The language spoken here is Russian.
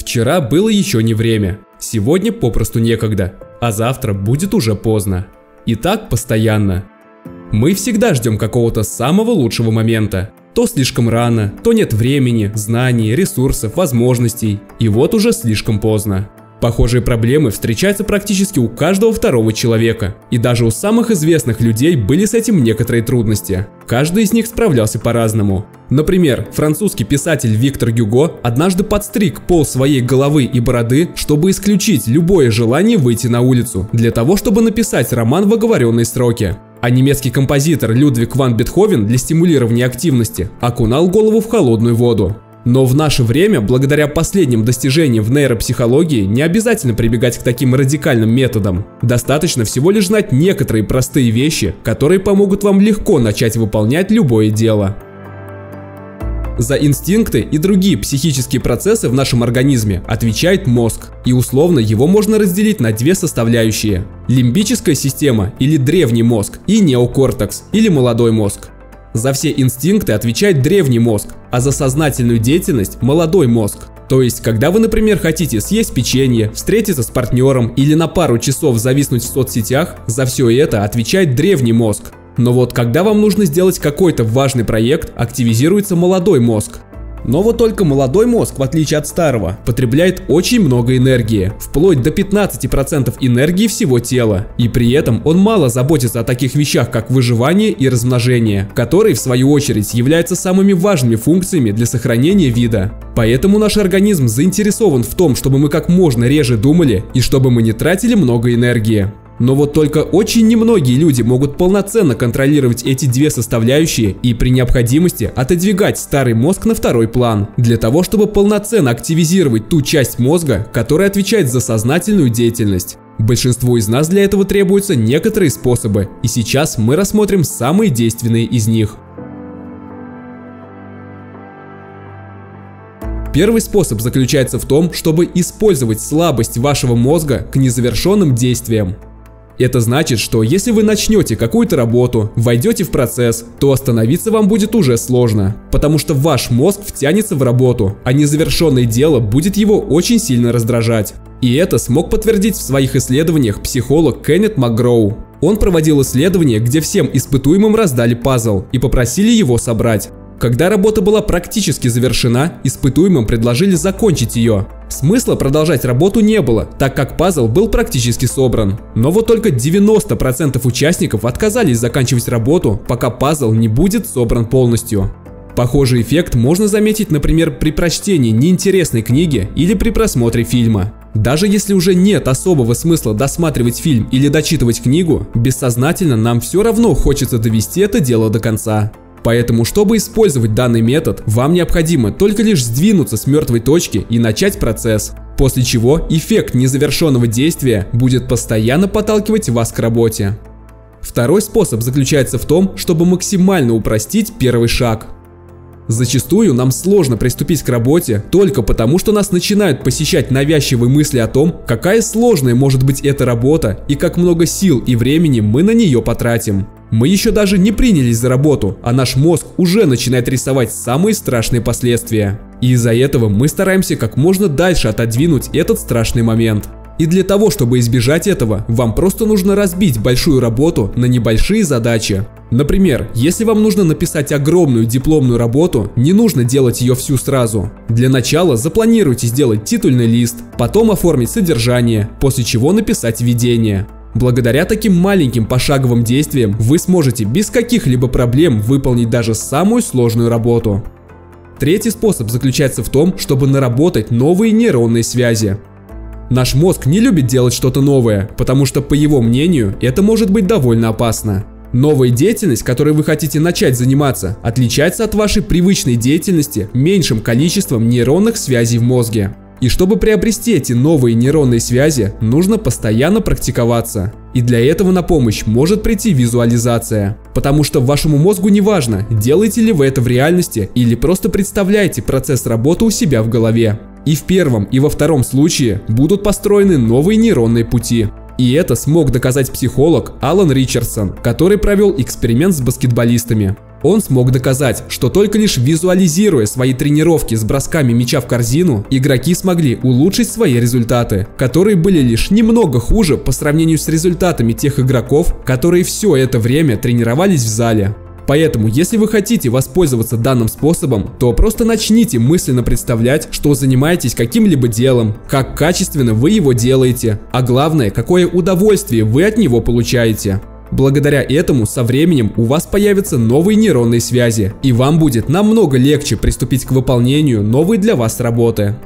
Вчера было еще не время, сегодня попросту некогда, а завтра будет уже поздно. И так постоянно. Мы всегда ждем какого-то самого лучшего момента. То слишком рано, то нет времени, знаний, ресурсов, возможностей. И вот уже слишком поздно. Похожие проблемы встречаются практически у каждого второго человека. И даже у самых известных людей были с этим некоторые трудности. Каждый из них справлялся по-разному. Например, французский писатель Виктор Гюго однажды подстриг пол своей головы и бороды, чтобы исключить любое желание выйти на улицу, для того, чтобы написать роман в оговоренные сроки. А немецкий композитор Людвиг ван Бетховен для стимулирования активности окунал голову в холодную воду. Но в наше время, благодаря последним достижениям в нейропсихологии, не обязательно прибегать к таким радикальным методам. Достаточно всего лишь знать некоторые простые вещи, которые помогут вам легко начать выполнять любое дело. За инстинкты и другие психические процессы в нашем организме отвечает мозг, и условно его можно разделить на две составляющие – лимбическая система или древний мозг и неокортекс или молодой мозг. За все инстинкты отвечает древний мозг, а за сознательную деятельность – молодой мозг. То есть, когда вы, например, хотите съесть печенье, встретиться с партнером или на пару часов зависнуть в соцсетях, за все это отвечает древний мозг. Но вот когда вам нужно сделать какой-то важный проект, активизируется молодой мозг. Но вот только молодой мозг, в отличие от старого, потребляет очень много энергии, вплоть до 15% энергии всего тела. И при этом он мало заботится о таких вещах, как выживание и размножение, которые, в свою очередь, являются самыми важными функциями для сохранения вида. Поэтому наш организм заинтересован в том, чтобы мы как можно реже думали и чтобы мы не тратили много энергии. Но вот только очень немногие люди могут полноценно контролировать эти две составляющие и при необходимости отодвигать старый мозг на второй план, для того, чтобы полноценно активизировать ту часть мозга, которая отвечает за сознательную деятельность. Большинству из нас для этого требуются некоторые способы, и сейчас мы рассмотрим самые действенные из них. Первый способ заключается в том, чтобы использовать слабость вашего мозга к незавершенным действиям. Это значит, что если вы начнете какую-то работу, войдете в процесс, то остановиться вам будет уже сложно, потому что ваш мозг втянется в работу, а незавершенное дело будет его очень сильно раздражать. И это смог подтвердить в своих исследованиях психолог Кеннет МакГроу. Он проводил исследование, где всем испытуемым раздали пазл и попросили его собрать. Когда работа была практически завершена, испытуемым предложили закончить ее. Смысла продолжать работу не было, так как пазл был практически собран. Но вот только 90% участников отказались заканчивать работу, пока пазл не будет собран полностью. Похожий эффект можно заметить, например, при прочтении неинтересной книги или при просмотре фильма. Даже если уже нет особого смысла досматривать фильм или дочитывать книгу, бессознательно нам все равно хочется довести это дело до конца. Поэтому, чтобы использовать данный метод, вам необходимо только лишь сдвинуться с мертвой точки и начать процесс, после чего эффект незавершенного действия будет постоянно подталкивать вас к работе. Второй способ заключается в том, чтобы максимально упростить первый шаг. Зачастую нам сложно приступить к работе только потому, что нас начинают посещать навязчивые мысли о том, какая сложная может быть эта работа и как много сил и времени мы на нее потратим. Мы еще даже не принялись за работу, а наш мозг уже начинает рисовать самые страшные последствия. И из-за этого мы стараемся как можно дальше отодвинуть этот страшный момент. И для того, чтобы избежать этого, вам просто нужно разбить большую работу на небольшие задачи. Например, если вам нужно написать огромную дипломную работу, не нужно делать ее всю сразу. Для начала запланируйте сделать титульный лист, потом оформить содержание, после чего написать введение. Благодаря таким маленьким пошаговым действиям вы сможете без каких-либо проблем выполнить даже самую сложную работу. Третий способ заключается в том, чтобы наработать новые нейронные связи. Наш мозг не любит делать что-то новое, потому что, по его мнению, это может быть довольно опасно. Новая деятельность, которой вы хотите начать заниматься, отличается от вашей привычной деятельности меньшим количеством нейронных связей в мозге. И чтобы приобрести эти новые нейронные связи, нужно постоянно практиковаться. И для этого на помощь может прийти визуализация. Потому что вашему мозгу не важно, делаете ли вы это в реальности или просто представляете процесс работы у себя в голове. И в первом, и во втором случае будут построены новые нейронные пути. И это смог доказать психолог Алан Ричардсон, который провел эксперимент с баскетболистами. Он смог доказать, что только лишь визуализируя свои тренировки с бросками мяча в корзину, игроки смогли улучшить свои результаты, которые были лишь немного хуже по сравнению с результатами тех игроков, которые все это время тренировались в зале. Поэтому, если вы хотите воспользоваться данным способом, то просто начните мысленно представлять, что занимаетесь каким-либо делом, как качественно вы его делаете, а главное, какое удовольствие вы от него получаете. Благодаря этому со временем у вас появятся новые нейронные связи, и вам будет намного легче приступить к выполнению новой для вас работы.